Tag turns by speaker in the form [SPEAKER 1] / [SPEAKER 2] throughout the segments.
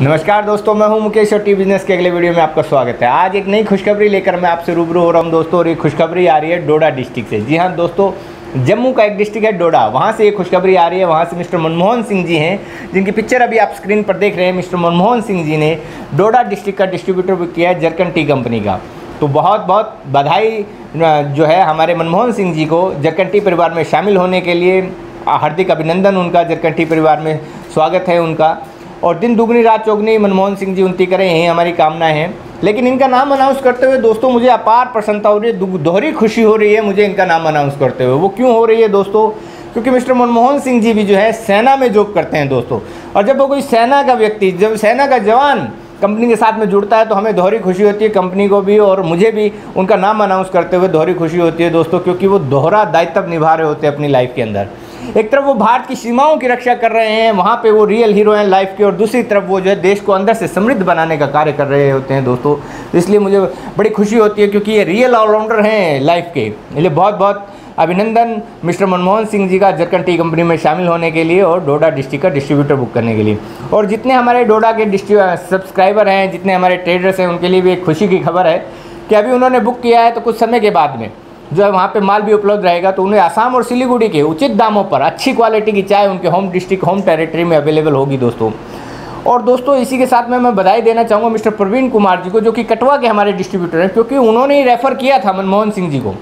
[SPEAKER 1] नमस्कार दोस्तों, मैं हूँ मुकेश और टी बिज़नेस के अगले वीडियो में आपका स्वागत है। आज एक नई खुशखबरी लेकर मैं आपसे रूबरू हो रहा हूँ दोस्तों, और ये खुशखबरी आ रही है डोडा डिस्ट्रिक्ट से। जी हाँ दोस्तों, जम्मू का एक डिस्ट्रिक्ट है डोडा। वहाँ से ये खुशखबरी आ रही है, वहाँ से मिस्टर मनमोहन सिंह जी हैं, जिनकी पिक्चर अभी आप स्क्रीन पर देख रहे हैं। मिस्टर मनमोहन सिंह जी ने डोडा डिस्ट्रिक्ट का डिस्ट्रीब्यूटर बुक किया है, जरकन टी कंपनी का। तो बहुत बहुत बधाई जो है हमारे मनमोहन सिंह जी को, जरकन टी परिवार में शामिल होने के लिए हार्दिक अभिनंदन उनका, जरकन टी परिवार में स्वागत है उनका। और दिन दुगनी, रात चौगनी, मनमोहन सिंह जी, उनती करें, यही हमारी कामनाएँ हैं। लेकिन इनका नाम अनाउंस करते हुए दोस्तों मुझे अपार प्रसन्नता हो रही है दोहरी खुशी हो रही है मुझे इनका नाम अनाउंस करते हुए। वो क्यों हो रही है दोस्तों? क्योंकि मिस्टर मनमोहन सिंह जी भी जो है सेना में जॉब करते हैं दोस्तों। और जब वो कोई सेना का व्यक्ति, जब सेना का जवान कंपनी के साथ में जुड़ता है तो हमें दोहरी खुशी होती है कंपनी को भी और मुझे भी उनका नाम अनाउंस करते हुए दोहरी खुशी होती है दोस्तों, क्योंकि वो दोहरा दायित्व निभा रहे होते हैं अपनी लाइफ के अंदर। एक तरफ़ वो भारत की सीमाओं की रक्षा कर रहे हैं, वहाँ पे वो रियल हीरो हैं लाइफ के, और दूसरी तरफ़ वो जो है देश को अंदर से समृद्ध बनाने का कार्य कर रहे होते हैं दोस्तों। तो इसलिए मुझे बड़ी खुशी होती है क्योंकि ये रियल ऑलराउंडर हैं लाइफ के। इसलिए बहुत बहुत अभिनंदन मिस्टर मनमोहन सिंह जी का जरकन टी कंपनी में शामिल होने के लिए और डोडा डिस्ट्रिक्ट का डिस्ट्रीब्यूटर बुक करने के लिए। और जितने हमारे डोडा के सब्सक्राइबर हैं, जितने हमारे ट्रेडर्स हैं, उनके लिए भी एक खुशी की खबर है कि अभी उन्होंने बुक किया है तो कुछ समय के बाद में। जो है वहाँ पे माल भी उपलब्ध रहेगा तो उन्हें आसाम और सिलीगुड़ी के उचित दामों पर, अच्छी क्वालिटी की चाय उनके होम डिस्ट्रिक्ट होम टेरिटरी में अवेलेबल होगी दोस्तों। और दोस्तों, इसी के साथ में मैं बधाई देना चाहूँगा मिस्टर प्रवीण कुमार जी को, जो कि कटवा के हमारे डिस्ट्रीब्यूटर हैं, क्योंकि उन्होंने ही रेफ़र किया था मनमोहन सिंह जी को।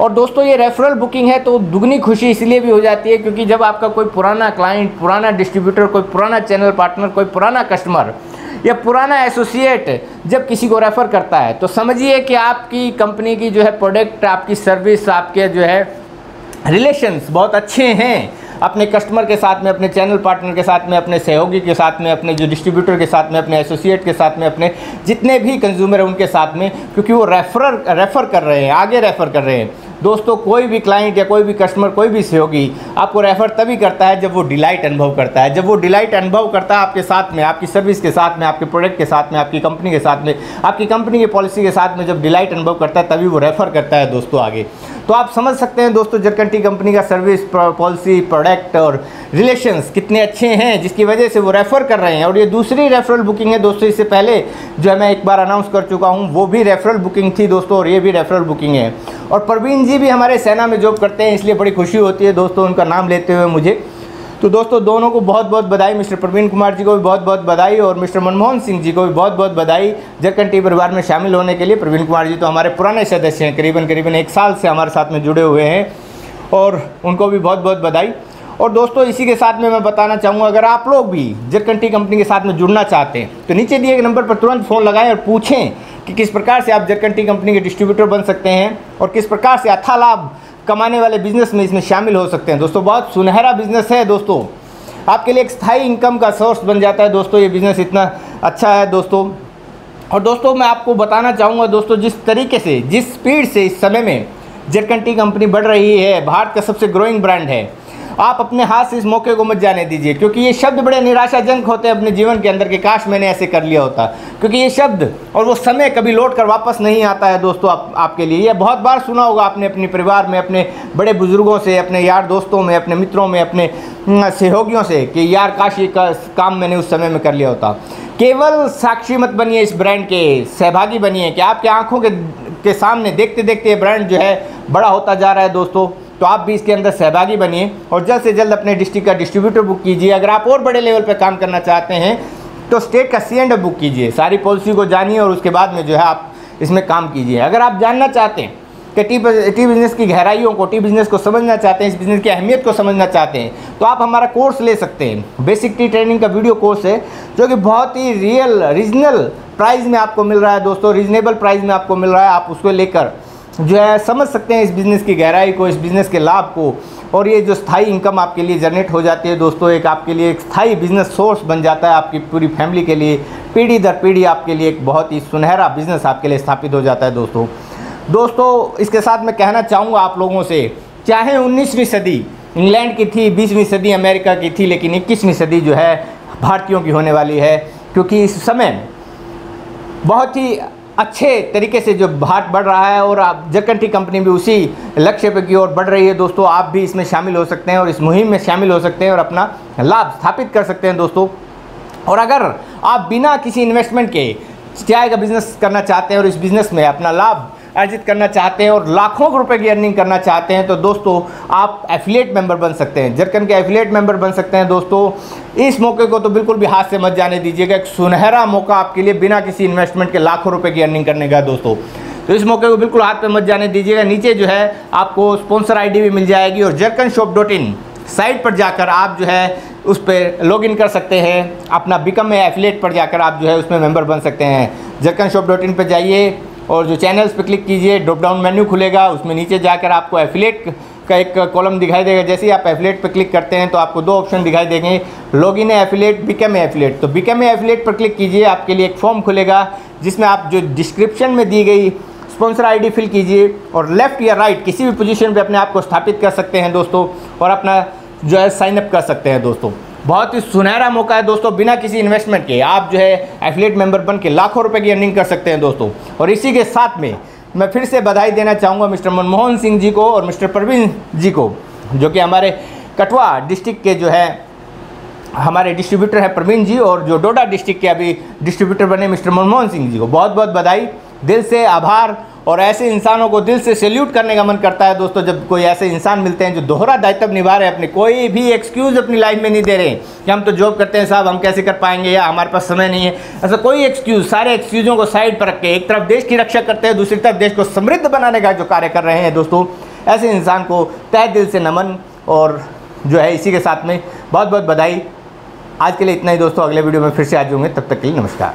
[SPEAKER 1] और दोस्तों, ये रेफरल बुकिंग है तो दुगनी खुशी इसलिए भी हो जाती है, क्योंकि जब आपका कोई पुराना क्लाइंट पुराना डिस्ट्रीब्यूटर कोई पुराना चैनल पार्टनर कोई पुराना कस्टमर या पुराना एसोसिएट जब किसी को रेफ़र करता है तो समझिए कि आपकी कंपनी की जो है प्रोडक्ट, आपकी सर्विस, आपके जो है रिलेशंस बहुत अच्छे हैं। अपने कस्टमर के साथ में, अपने चैनल पार्टनर के साथ में, अपने सहयोगी के साथ में, अपने जो डिस्ट्रीब्यूटर के साथ में, अपने एसोसिएट के साथ में, अपने जितने भी कंज्यूमर हैं उनके साथ में, क्योंकि वो रेफर रेफ़र कर रहे हैं, आगे रेफ़र कर रहे हैं। दोस्तों, कोई भी क्लाइंट या कोई भी कस्टमर कोई भी सहयोगी आपको रेफ़र तभी करता है जब वो डिलाइट अनुभव करता है। जब वो डिलाइट अनुभव करता है आपके साथ में, आपकी सर्विस के साथ में, आपके प्रोडक्ट के साथ में, आपकी कंपनी के साथ में, आपकी कंपनी की पॉलिसी के साथ में जब डिलाइट अनुभव करता है, तभी वो रेफ़र करता है दोस्तों आगे। तो आप समझ सकते हैं दोस्तों, जरकंटी कंपनी का सर्विस पॉलिसी प्रोडक्ट और रिलेशंस कितने अच्छे हैं, जिसकी वजह से वो रेफ़र कर रहे हैं। और ये दूसरी रेफरल बुकिंग है दोस्तों, इससे पहले जो मैं एक बार अनाउंस कर चुका हूँ, वो भी रेफरल बुकिंग थी दोस्तों, और ये भी रेफरल बुकिंग है। और प्रवीण जी भी हमारे सेना में जॉब करते हैं, इसलिए बड़ी खुशी होती है। दोस्तों, उनका नाम लेते हुए मुझे। तो दोस्तों, दोनों को बहुत बहुत बधाई। मिस्टर प्रवीण कुमार जी को भी बहुत बहुत बधाई और मिस्टर मनमोहन सिंह जी को भी बहुत बहुत बधाई जरकन टी परिवार में शामिल होने के लिए। प्रवीण कुमार जी तो हमारे पुराने सदस्य हैं, करीबन करीबन एक साल से हमारे साथ में जुड़े हुए हैं और उनको भी बहुत बहुत बधाई। और दोस्तों, इसी के साथ में मैं बताना चाहूँगा, अगर आप लोग भी जरकन टी कंपनी के साथ में जुड़ना चाहते हैं तो नीचे दिए गए नंबर पर तुरंत फ़ोन लगाएँ और पूछें कि किस प्रकार से आप जरकन टी कंपनी के डिस्ट्रीब्यूटर बन सकते हैं और किस प्रकार से अथा लाभ कमाने वाले बिज़नेस में इसमें शामिल हो सकते हैं। दोस्तों, बहुत सुनहरा बिज़नेस है दोस्तों। आपके लिए एक स्थायी इनकम का सोर्स बन जाता है दोस्तों, ये बिज़नेस इतना अच्छा है दोस्तों। और दोस्तों, मैं आपको बताना चाहूँगा दोस्तों, जिस तरीके से, जिस स्पीड से इस समय में जरकन टी कंपनी बढ़ रही है, भारत का सबसे ग्रोइंग ब्रांड है। आप अपने हाथ से इस मौके को मत जाने दीजिए क्योंकि ये शब्द बड़े निराशाजनक होते हैं अपने जीवन के अंदर के काश मैंने ऐसे कर लिया होता। क्योंकि ये शब्द और वो समय कभी लौट कर वापस नहीं आता है दोस्तों आप, आपके लिए। ये बहुत बार सुना होगा आपने अपने परिवार में अपने बड़े बुज़ुर्गों से अपने यार दोस्तों में अपने मित्रों में अपने सहयोगियों से कि यार काश ये काम मैंने उस समय में कर लिया होता। केवल साक्षी मत बनिए इस ब्रांड के सहभागी बनिए कि आपके आँखों के के सामने देखते देखते ये ब्रांड जो है बड़ा होता जा रहा है दोस्तों। तो आप भी इसके अंदर सहभागी बनिए और जल्द से जल्द अपने डिस्ट्रिक्ट का डिस्ट्रीब्यूटर बुक कीजिए। अगर आप और बड़े लेवल पर काम करना चाहते हैं तो स्टेट का सी एंड बुक कीजिए। सारी पॉलिसी को जानिए और उसके बाद में जो है आप इसमें काम कीजिए। अगर आप जानना चाहते हैं कि टी टी बिज़नेस की गहराइयों को टी बिज़नेस को समझना चाहते हैं, इस बिज़नेस की अहमियत को समझना चाहते हैं तो आप हमारा कोर्स ले सकते हैं। बेसिक टी ट्रेनिंग का वीडियो कोर्स है, जो कि बहुत ही रियल रीजनल प्राइस में आपको मिल रहा है दोस्तों। रीजनेबल प्राइस में आपको मिल रहा है। आप उसको लेकर जो है, समझ सकते हैं इस बिज़नेस की गहराई को, इस बिज़नेस के लाभ को। और ये जो स्थायी इनकम आपके लिए जनरेट हो जाती है दोस्तों, एक आपके लिए एक स्थायी बिज़नेस सोर्स बन जाता है आपकी पूरी फैमिली के लिए। पीढ़ी दर पीढ़ी आपके लिए एक बहुत ही सुनहरा बिज़नेस आपके लिए स्थापित हो जाता है दोस्तों। दोस्तों, इसके साथ मैं कहना चाहूँगा आप लोगों से, चाहे उन्नीसवीं सदी इंग्लैंड की थी, बीसवीं सदी अमेरिका की थी, लेकिन इक्कीसवीं सदी जो है, भारतीयों की होने वाली है। क्योंकि इस समय बहुत ही अच्छे तरीके से जो भारत बढ़ रहा है और आप जगकंठी कंपनी भी उसी लक्ष्य पर की ओर बढ़ रही है। दोस्तों, आप भी इसमें शामिल हो सकते हैं और इस मुहिम में शामिल हो सकते हैं और अपना लाभ स्थापित कर सकते हैं दोस्तों। और अगर आप बिना किसी इन्वेस्टमेंट के चाय का बिज़नेस करना चाहते हैं और इस बिज़नेस में अपना लाभ अर्जित करना चाहते हैं और लाखों रुपए की अर्निंग करना चाहते हैं तो दोस्तों, आप एफिलेट मेंबर बन सकते हैं। जरकन के एफिलेट मेंबर बन सकते हैं, दोस्तों। इस मौके को तो बिल्कुल भी हाथ से मत जाने दीजिएगा। एक सुनहरा मौका आपके लिए बिना किसी इन्वेस्टमेंट के लाखों रुपये की अर्निंग करने का, दोस्तों। तो इस मौके को बिल्कुल हाथ पे मत जाने दीजिएगा। नीचे जो है, आपको स्पॉन्सर आईडी भी मिल जाएगी और जरकन शॉप डॉट इन साइट पर जाकर आप जो है, उस पर लॉग इन कर सकते हैं। अपना बिकम में एफिलेट पर जाकर आप जो है, उसमें मेंबर बन सकते हैं। जरकन शॉप डॉट इन पर जाइए। और जो चैनल्स पर क्लिक कीजिए ड्रॉप डाउन मेन्यू खुलेगा, उसमें नीचे जाकर आपको एफिलेट का एक कॉलम दिखाई देगा। जैसे ही आप एफिलेट पर क्लिक करते हैं तो आपको दो ऑप्शन दिखाई देंगे। Log in affiliate become affiliate तो बिकम एफिलेट पर क्लिक कीजिए, आपके लिए एक फॉर्म खुलेगा, जिसमें आप जो डिस्क्रिप्शन में दी गई स्पॉन्सर आईडी फिल कीजिए और लेफ़्ट या राइट किसी भी पोजीशन पे अपने आप को स्थापित कर सकते हैं दोस्तों और अपना जो है साइन अप कर सकते हैं दोस्तों। बहुत ही सुनहरा मौका है दोस्तों, बिना किसी इन्वेस्टमेंट के। आप जो है एफिलेट मेंबर बन के लाखों रुपए की अर्निंग कर सकते हैं दोस्तों। और इसी के साथ में, मैं फिर से बधाई देना चाहूँगा मिस्टर मनमोहन सिंह जी को और मिस्टर प्रवीण जी को, जो कि हमारे कटवा डिस्ट्रिक्ट के जो है, हमारे डिस्ट्रीब्यूटर है प्रवीण जी और जो डोडा डिस्ट्रिक्ट के अभी डिस्ट्रीब्यूटर बने मिस्टर मनमोहन सिंह जी को। बहुत बहुत बधाई, दिल से आभार और ऐसे इंसानों को दिल से सैल्यूट करने का मन करता है दोस्तों, जब कोई ऐसे इंसान मिलते हैं जो दोहरा दायित्व निभा रहे हैं, अपने कोई भी एक्सक्यूज़ अपनी लाइफ में नहीं दे रहे कि हम तो जॉब करते हैं साहब, हम कैसे कर पाएँगे या हमारे पास समय नहीं है। ऐसा कोई एक्सक्यूज़ सारे एक्सक्यूज़ों को साइड पर रख के एक तरफ़ देश की रक्षा करते हैं, दूसरी तरफ़ देश को समृद्ध बनाने का जो कार्य कर रहे हैं दोस्तों। ऐसे इंसान को तय दिल से नमन और जो है इसी के साथ में बहुत बहुत बधाई। आज के लिए इतना ही दोस्तों, अगले वीडियो में फिर से आ जाऊँगे तब तक के लिए नमस्कार।